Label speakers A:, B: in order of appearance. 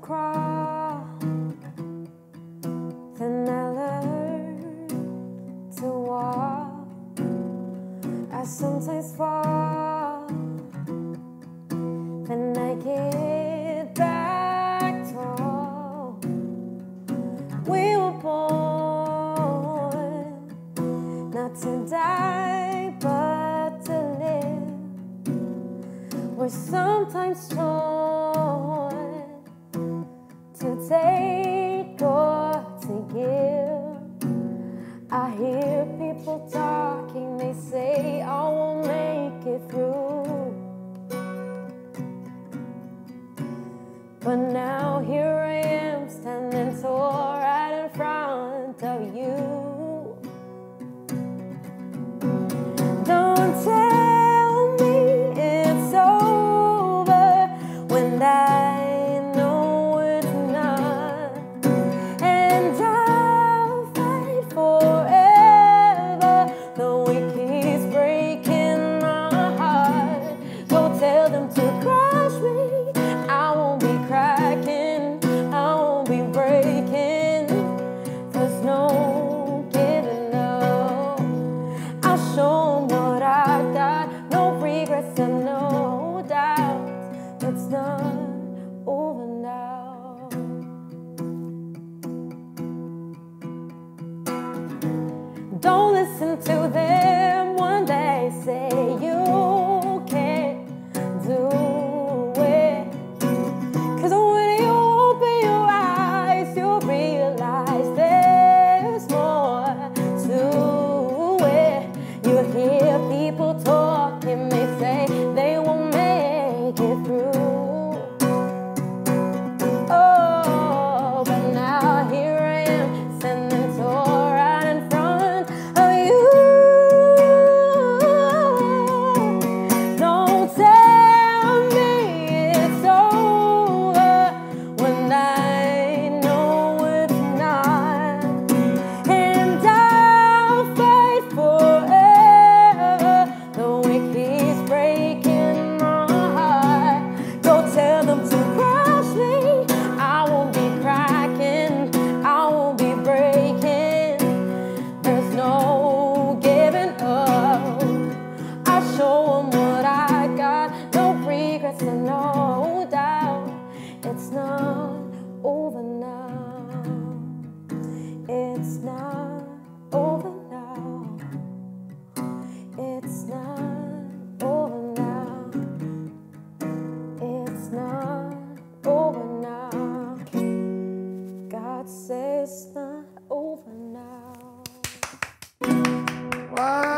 A: crawl Then I to walk. I sometimes fall Then I get back tall. We were born Not to die but to live. We're sometimes torn take or to give. I hear people talking, they say I won't make it through. listen to them. not over now. It's not over now. It's not over now. It's not over now. God says not over now.
B: Wow.